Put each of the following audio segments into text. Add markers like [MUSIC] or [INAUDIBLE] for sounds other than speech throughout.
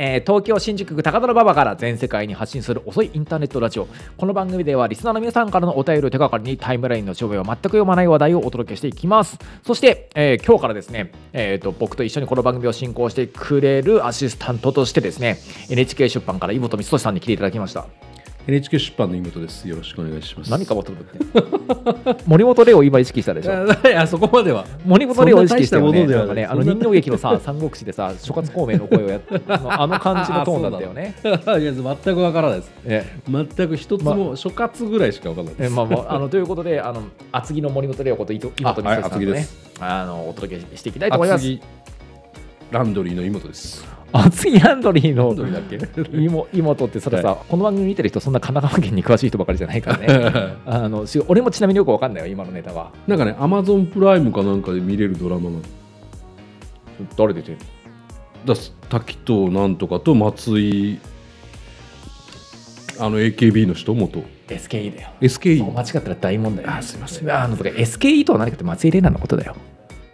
えー東京新宿区高田馬場から全世界に発信する遅いインターネットラジオ。この番組ではリスナーの皆さんからのお便りを手がかりにタイムラインの上映を全く読まない話題をお届けしていきます。そして、えー今日からですね、えーと僕と一緒にこの番組を進行してくれるアシスタントとしてですね NHK 出版から井本光俊さんに来ていただきました。NHK 出版の妹です。よろしくお願いします。何かもと思って森本レオを今意識したでしょ [LAUGHS] いや、そこまでは。森本レオを意識してよねな大したものではなねあの人形劇のさ [LAUGHS] 三国志でさ諸葛孔明の声をやっあのあの感じのトーンだったよね [LAUGHS] いや、全くわからないです。え全く一つも、諸葛ぐらいしかわからないです。えまあまあ、あのということで、あの厚木の森本レオこと井本美はい里さんとね厚木です、あのお届けしていきたいと思います。厚木ランドリーの妹です。厚木ランドリーのランドリーだっけ？妹妹って、それさ、この番組見てる人、そんな神奈川県に詳しい人ばかりじゃないからね。[LAUGHS] あのし俺もちなみによくわかんないよ、今のネタは。なんかね、アマゾンプライムかなんかで見れるドラマが誰出てるだ滝藤なんとかと松井あの AKB の人元 ?SKE だよ。SKE 間違ったら大問題あすいませんあのとか SKE とは何かって松井玲奈のことだよ。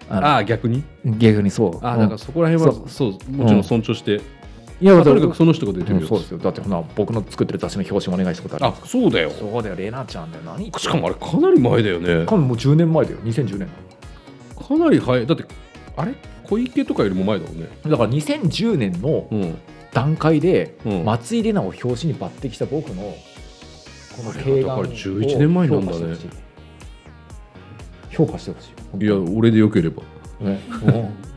あのああ逆に？逆にそう。あだからそこら辺はそそうもちろん尊重して、いや、とにかくその人が出てるやつ、うんそうですよ。だってほな、僕の作ってる雑誌の表紙もお願いしたことある。あそうだよ。そうだよ、玲奈ちゃんだよ。何しかもあれかなり前だよね。かももう10年前だよ、2010年。かなり早い。だってあれ？小池とかよりも前だもんね。だから2010年のうん。段階で、うん。松井玲奈を表紙に抜擢した僕のこの経だから験を11年前なんだね評価してほしい。いや俺でよければ。ね、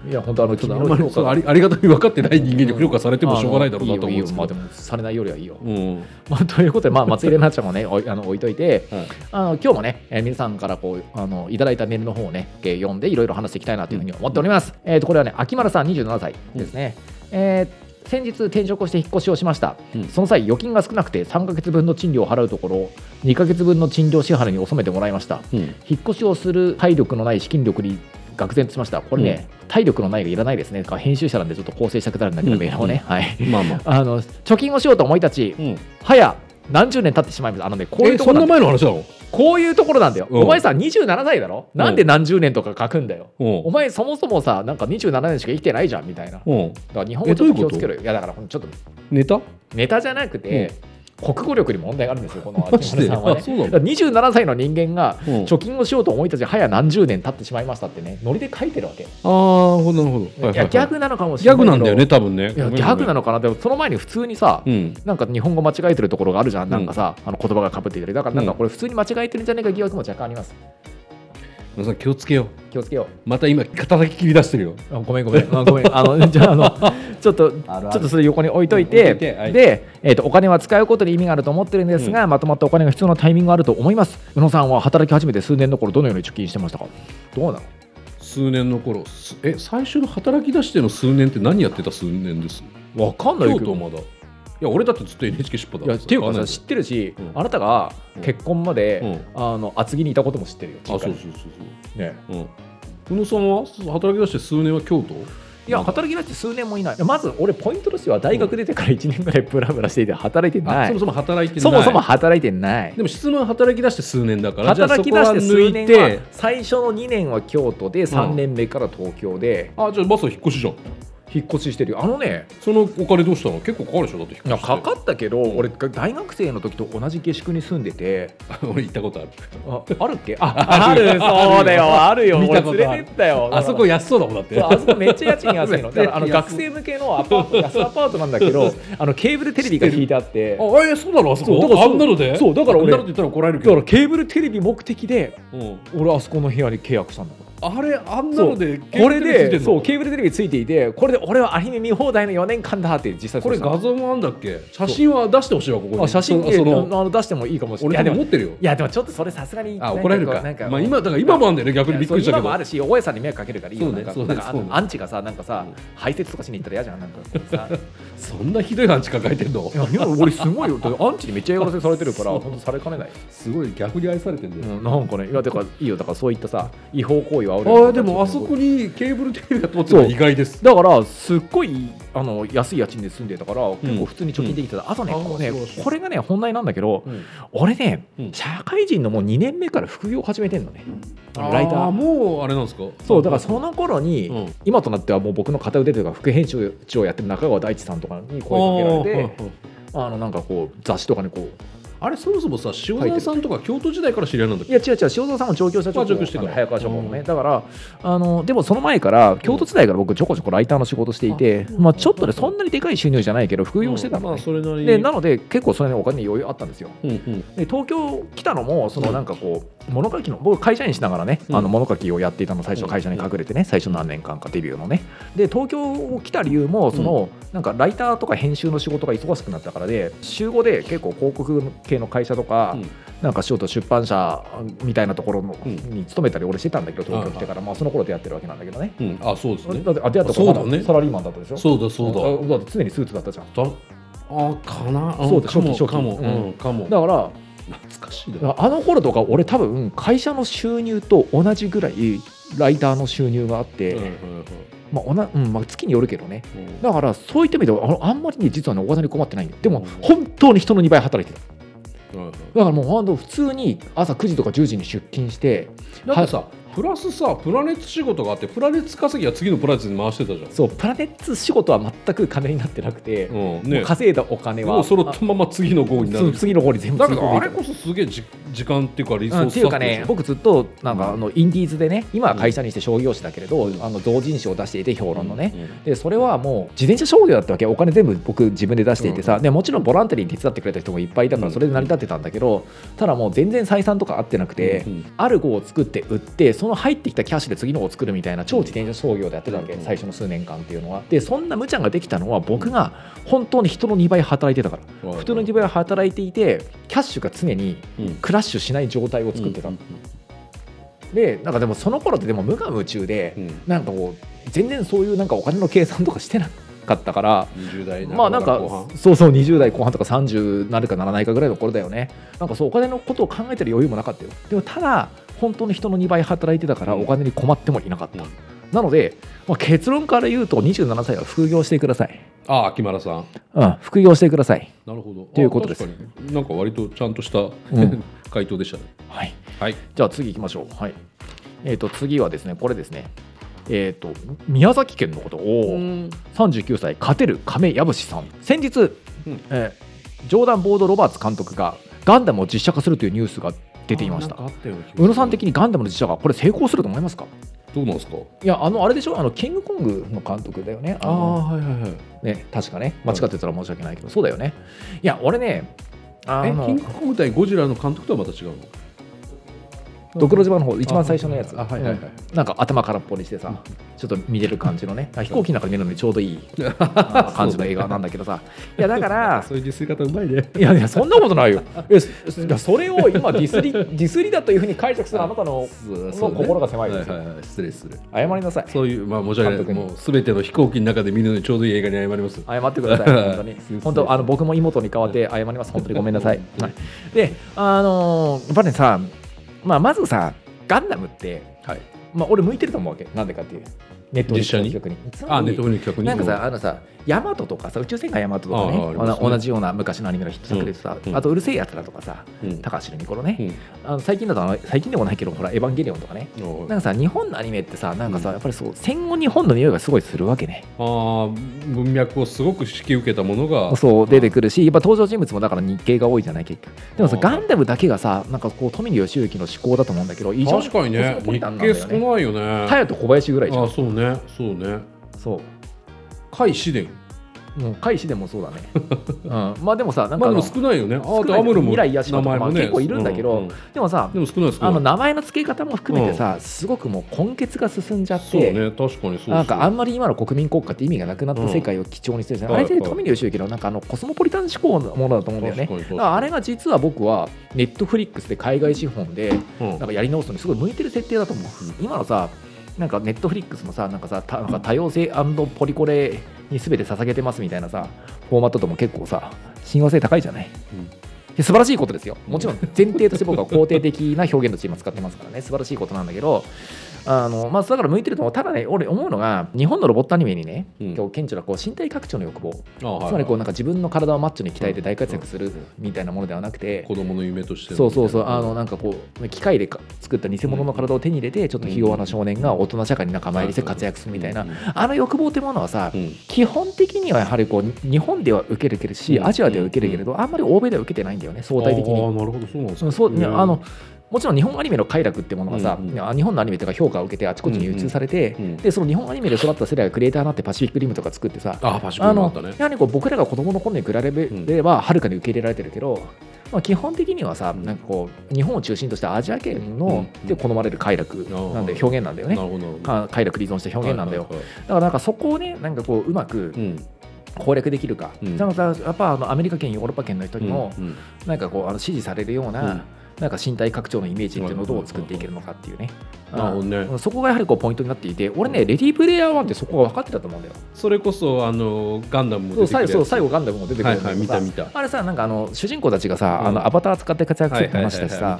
うん。いや本当あのただあ君の評価んまりそう。ありありがたみ分かってない人間に評価されてもしょうがないだろうなと思うんいいですけど。よ。まあでもされないよりはいいよ。うん。まあ、ということで、まあ、松井玲奈ちゃんをねおいあの置いといて、はい。あの今日もね、えー皆さんからこうあのいただいたメールの方をね、えー読んでいろいろ話していきたいなというふうに思っております。えー、とこれはね、秋丸さん27歳ですね。えー先日転職をして引っ越しをしました、うん。その際預金が少なくて3ヶ月分の賃料を払うところ2ヶ月分の賃料支払いに納めてもらいました。うん。引っ越しをする体力のない資金力に愕然としました。これね、体力のないがいらないですね。だから編集者なんでちょっと構成したくなるんだけど、うん。メールをね、はい。まあまあ。あの貯金をしようと思い立ちうん。早何十年経ってしまいます。あのねこういうところなんだ前の話なのこういうところなんだよ、うん。お前さ27歳だろ？なんで何十年とか書くんだよ、うん。お前そもそもさなんか27年しか生きてないじゃんみたいな。だかうんら日本語ちょっと気をつけろよ。いやだからちょっとネタ？ネタじゃなくて、国語力に問題があるんですよこの秋丸さんはね。あそうなのだ。から27歳の人間がうん。貯金をしようと思い立ち早何十年経ってしまいましたってね。ノリで書いてるわけ、ああ、なるほど、いやはい。ギャグなのかもしギれないけど。ャグなんだよね、多分ね。いやギャグなのかな。でもその前に普通にさ、うん。なんか日本語間違えてるところがあるじゃん、なんかさ、あの言葉がかぶっていたり、だからなんかこれ普通に間違えてるんじゃないか疑惑も若干あります。皆さん気をつけよう。気をつけよまた今、叩き切り出してるよ。う。あごめんごめん、あごめん、あの [LAUGHS] じゃああのちょっとあるあるちょっとそれ横に置いとい置いとて、いてはいで、えーと、お金は使うことに意味があると思ってるんですが、まとまったお金が必要なタイミングがあると思います。宇野さんは働き始めて数年の頃どのように貯金してましたか？どうなの？数年の頃、すえ、最初の働き出しての数年って何やってた数年です？わかんないけど。京都まだ。いや、俺だってずっと NHK 出版だいやっていうかさ知ってるし、うん。あなたが結婚まで、うん。あの厚木にいたことも知ってるよ。あ、そうそう実そう家にねそう。うん。宇野さんは？働き出して数年は京都？いや働き出して数年もいない。まず俺ポイントとしては大学出てから1年ぐらいブラブラしていて働いてない。あそもそも働いてない。そもそも働いてない。でも質問働き出して数年だから、働き出して数年はいて、最初の2年は京都で3年目から東京で。あ、じゃあバスは引っ越しじゃん。引っ越ししてるよ。あのねそのお金どうしたの？結構かかるでしょ？だって引っ越しかかったけど俺大学生の時と同じ下宿に住んでて。[LAUGHS] 俺行ったことある。ああるっけ？あ [LAUGHS] あるそうだよ。あるよ。見たことある。あそこ安そうだもんだって。あそこめっちゃ家賃安いの。[LAUGHS] だからあの学生向けのアパート、安アパートなんだけど、あのケーブルテレビが引いてあって、あえそうなの？あそこ？だからあんなので？そうだから俺あんなのって言ったら怒られるだからケーブルテレビ目的で、うん、俺あそこの部屋に契約したんだ。あれあんなのでこれで、そう、ケケーブルテレビついていて、これで俺はアニメ見放題の4年間だって実際これ画像もあんだっけ？写真は出してほしいわここに。あ写真でそそのあの出してもいいかもしれ俺ない。いやでも持ってるよ。いやでもちょっとそれさすがにあ怒られるか。まあ今だから今もあんだよね逆にびっくりしたけど。今もあるし大家さんに迷惑かけるからいいよ。なんかなんかアンチがさなんかさうん排泄とかしに行ったら嫌じゃんなんかさ。[LAUGHS] そんなひどい話抱えてんの？いや今俺すごいよ。アンチにめっちゃ嫌がらせされてるから本当されかねない、すごい逆に愛されてんだよ、うん、なんかねいやだからいいよ。だからそういったさ違法行為をある。あでもあそこにケーブルテレビが通ってるのは意外です。だからすっごいあの安い家賃で住んでたから、結構普通に貯金できてた、あとねこうねこれがね本題なんだけどうん。俺ね、うん。社会人のもう2年目から副業を始めてんのね。ライタあー。もうあれなんですか？そうだからその頃に、うん。今となってはもう僕の片腕というか副編集長をやってる中川大地さんとかに声かけられてあのなんかこう雑誌とかにこうあれそもそもさ塩沢さんとか京都時代から知り合いなんだっけ？いや違う違う塩澤さんも上京した直後。あ上京してから。早川書房のね。うん。だからあのでもその前から京都時代から僕ちょこちょこライターの仕事していてあまあちょっとねそんなにでかい収入じゃないけど副業してたのね。まあそれなりに。でなので結構それにお金に余裕あったんですよ。うんうん。で東京来たのもそのなんかこう物書きの僕会社員しながらね、うん。あの物書きをやっていたの最初会社に隠れてね最初何年間かデビューのね。で東京来た理由もその、なんかライターとか編集の仕事が忙しくなったからで週5で結構広告系の会社とか、うん。なんか仕事出版社みたいなところの、うん。に勤めたり俺してたんだけど東京来てから、まあ、その頃出会ってるわけなんだけどね。うん。あそうですね。だってあ出会った頃まだサラリーマンだったでしょ？そうだそうだ。あだって常にスーツだったじゃん。だあかな？そうだかも初期初期。かも、ううんん、かも。だから懐かしいな。あの頃とか俺多分会社の収入と同じぐらいライターの収入があって、うんうんまあおなうんまあ、月によるけどね。うん。だからそういった意味ではあのあんまりね実はねお金に困ってないんよ。でもうん。本当に人の2倍働いてる。うんうんだからもう本当普通に朝9時とか10時に出勤してだってさプラスさプラネット仕事があってプラネット稼ぎは次のプラネットに回してたじゃん。そうプラネッツ仕事は全く金になってなくて、うんね。稼いだお金はもうそろったまま次の号になる。次の方に全部だけどあれこそすげえじ時間っていうかリソースうんっていうかね僕ずっとなんかあのインディーズでね今は会社にして商業誌だけれど、うん。あの同人誌を出していて評論のね、うんうんでそれはもう自転車商業だったわけ。お金全部僕自分で出していてさ、うん。でもちろんボランテリーに手伝ってくれた人もいっぱいいたかうん。らそれで成り立ってたんだけど、ただもう全然採算とか合ってなくて、うんある号を作って売ってその入ってきたキャッシュで次の号を作るみたいな超自転車商業でやってたわけ、うん。最初の数年間っていうのは。でそんな無茶ができたのは僕が本当に人の2倍働いてたから。人の2倍働いていてキャッシュが常にうん。クラッシュしない状態を作ってた。の、でなんかでもその頃ってでも無我夢中で、うん。なんかこう全然そういうなんかお金の計算とかしてなかったから20代まあなんかそうそう20代後半とか30なるかならないかぐらいの頃だよね。なんかそうお金のことを考えてる余裕もなかったよ。でもただ本当に人の2倍働いてたからうん。お金に困ってもいなかった、うん。なので、まあ、結論から言うと27歳は副業してください。ああ秋丸さん。うん副業してください。なるほど。ということです。なんか割とちゃんとした、ん。[LAUGHS] 回答でしたね。はい。はい。じゃあ次行きましょう。はい。えっ、と次はですねこれですね。えっ、と宮崎県のこと。を、39歳勝てる亀藪さん。先日、うん。えージョーダン・ボード・ロバーツ監督がガンダムを実写化するというニュースが出ていました。宇野さん的にガンダムの実写化これ成功すると思いますか？どうなんですか？いやあのあれでしょ？あのキングコングの監督だよね。あのはいはいはい。ね確かね。間違ってたら申し訳ないけど、そうだよね。いや俺ねあキングコング対ゴジラの監督とはまた違うの？ドクロ島の方一番最初のやつ。あはいはいはい。うん。なんか頭空っぽにしてさちょっと見れる感じのね。飛行機の中で見るのにちょうどいい [LAUGHS] あ感じの映画なんだけどさ。いやだからそういうディスり方うまいね。いやいやそんなことないよ。いやそれを今ディスり [LAUGHS] ディスりだというふうに解釈するあなたの心が狭いですよ。はいはいはい。失礼失礼謝りなさい。そういうまあ申し訳ないもうすべての飛行機の中で見るのにちょうどいい映画に謝ります。謝ってください本当に。[LAUGHS] 本当あの僕も妹に代わって謝ります。本当にごめんなさい、はい、であのーやっぱりねさ、まあ、まずさガンダムって、はい。まあ、俺向いてると思うわけ。なんでかっていう。ネット実写に？企画に。つまりあネットフリの企画になんかさ、あのさ、ヤマトとかさ、宇宙戦艦ヤマトとかねね同じような昔のアニメのヒット作でさ、うんあとうるせえやつらとかさ、うん高橋留美子のね、うんあの最近だとあの、最近でもないけど、ほら、エヴァンゲリオンとかね、なんかさ、日本のアニメってさ、なんかさ、うんやっぱりそう、戦後日本の匂いがすごいするわけね。あー文脈をすごく引き受けたものがそう出てくるし、やっぱ登場人物もだから日系が多いじゃない、結局。でもさ、ガンダムだけがさ、なんかこう、富野義行の思考だと思うんだけど、確かにね日。系少ないよね隼人小林ぐらいじゃん。あそうねそうねそう。甲斐紫伝。もう海士でもそうだね。[LAUGHS] うん、まあでもさ、なんかまあでも少ないよね。アムロも未来癒しとかまあ結構いるんだけどうんうん。でもさ、でも少ないあの名前の付け方も含めてさ、すごくもう根血が進んじゃって、そうね確かにそうなんかあんまり今の国民国家って意味がなくなった世界を基調にしてるじゃん、あれって富野義行のなんかあのコスモポリタン思考のものだと思うんだよね。あれが実は僕はネットフリックスで海外資本でうん。なんかやり直すのにすごい向いてる設定だと思う、今のさなんかネットフリックスのさなんかさたなんか多様性ポリコレに全て捧げてますみたいなさフォーマットとも結構さ親和性高いじゃないで素晴らしいことですよ。もちろん前提として僕は肯定的な表現として今使ってますからね。素晴らしいことなんだけどあのまあ、だから向いてると思う。ただね俺思うのが日本のロボットアニメにね、うん。今日顕著なこう身体拡張の欲望。あつまりこうなんか自分の体をマッチョに鍛えて大活躍するみたいなものではなくて子供の夢としての。そうそうそう。あのみなんかこう機械でか作った偽物の体を手に入れてちょっとひ弱な少年が大人社会に仲間入りして活躍するみたいなうん。あの欲望ってものはさ基本的にはやはりこう日本では受けるけるしうん。アジアでは受けるけれどあんまり欧米では受けてないんだよね相対的ああに。なるほどそうなんですかうんそうねあのもちろん日本アニメの快楽ってものがさ、うんうん。日本のアニメとか評価を受けてあちこちに輸出されて、うんうん。でその日本アニメで育った世代がクリエイターになってパシフィックリムとか作ってさあパシフィックもあったね。やはりこう僕らが子供の頃に比べればはるかに受け入れられてるけど、まあ、基本的にはさ、うん。なんかこう日本を中心としたアジア圏の、うんで好まれる快楽なんで表現なんだよね。なるほど。なるほどか快楽に依存した表現なんだよ、だからなんかそこをねなんかこううまくはいうん攻略できるか、うん。だからやっぱあのアメリカ圏ヨーロッパ圏の人にも、うんなんかこうあの支持されるような、うんなんか身体拡張のイメージっていうのをどう作っていけるのかっていうね。なるほどね。うん。そこがやはりこうポイントになっていて、俺ね、レディープレイヤー1ってそこが分かってたと思うんだよ。それこそあのガンダムも出てくるやつ。最後ガンダムも出てくるんだけどさ。はいはい見た見た。あれさ、なんかあの主人公たちがさ、うん。あのアバター使って活躍するって話したしさ。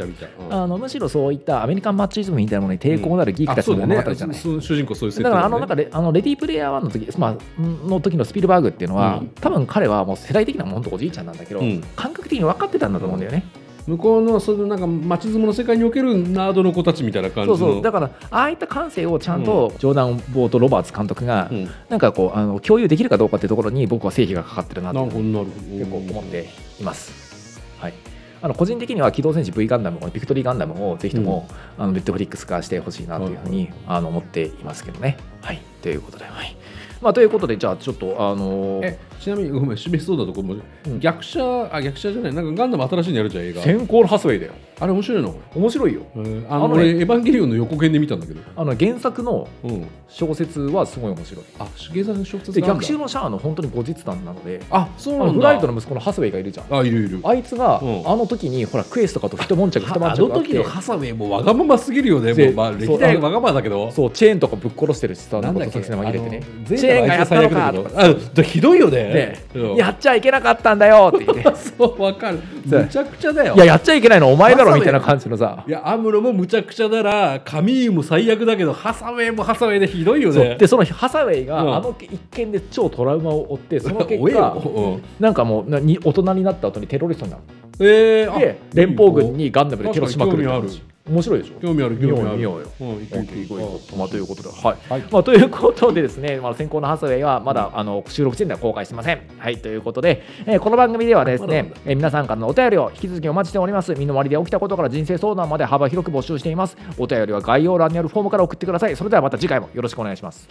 むしろそういったアメリカンマッチズムみたいなものに抵抗のあるギークたちの物語じゃない。主人公そういう設定だからあのねなんかレあのレディープレイヤー1の時、まあ、の時のスピルバーグっていうのは、うん。多分彼はもう世代的なもんとおじいちゃんなんだけど、うん。感覚的に分かってたんだと思うんだよね。向こうのそのなんか街相撲の世界におけるナードの子たちみたいな感じの。そうそう。だからああいった感性をちゃんとジョーダン・ボート・ロバーツ監督が、うん。なんかこうあの共有できるかどうかっていうところに僕は正義がかかってるなってなるほどなるほど。結構思っています。はい。あの個人的には機動戦士 V ガンダムビクトリーガンダムをぜひとも、あのネットフリックス化してほしいなというふうに、あの思っていますけどね。はい、ということで、はい。まあ、ということで、じゃあちょっと、あのーえちなみにごめん示しそうだとこも、うん。逆者あ逆者じゃないなんかガンダム新しいのやるじゃん映画。先行のハスウェイだよ。あれ面白いの？面白いよ。えーあのね俺エヴァンゲリオンの予告編で見たんだけど。あの原作のうん。小説はすごい面白い。あゲーザーの小説で逆襲のシャアの本当に後日談なので、あそうあなんだ。のフライトの息子のハスウェイがいるじゃん。あいるいる。あいつが、うん。あの時にほらクエスとかと一悶着一悶あ着があの時のハサウェイもわがまますぎるよねでもう。まあ歴代わがままだけど。そうチェーンとかぶっ殺してるしさなんだっけ？ね。チェーンがやったのか前とか。ひどいよねやっちゃいけなかったんだよって言って。[LAUGHS] そうわかる。むちゃくちゃだよ。いややっちゃいけないのお前だろみたいな感じのさ。いやアムロもむちゃくちゃだらカミーユも最悪だけどハサウェイもハサウェイでひどいよね。でそのハサウェイが、うん。あの一件で超トラウマを負ってその結果うんなんかもうなに大人になった後にテロリストになるえーあで連邦軍にガンダムでテロしまくる確かに興味面白いでしょ？興味ある興味ある。よ見ようよ。うん行こう行こう。行こうまあ、ということで、はい。はい。まあ、ということでですね、まあ、先行のハサウェイはまだ、あの収録時点では公開してません。はい、ということで、えーこの番組ではですねえー皆さんからのお便りを引き続きお待ちしております。身の回りで起きたことから人生相談まで幅広く募集しています。お便りは概要欄にあるフォームから送ってください。それではまた次回もよろしくお願いします。